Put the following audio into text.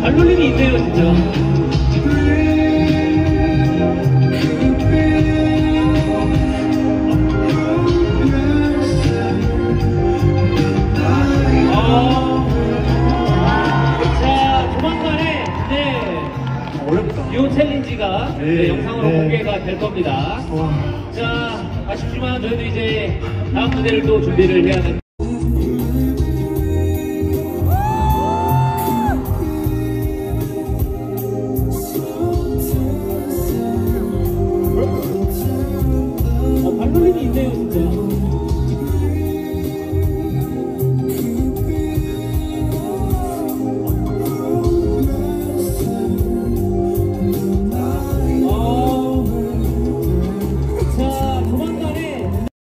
발놀림이 있네요, 진짜. 어렵다. 이 챌린지가 네, 이제 영상으로 네. 공개가 될 겁니다. 와. 자, 아쉽지만 저희도 이제 다음 무대를 또 준비를 해야 됩니다. 어, 발놀림이 있네요, 진짜.